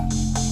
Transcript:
you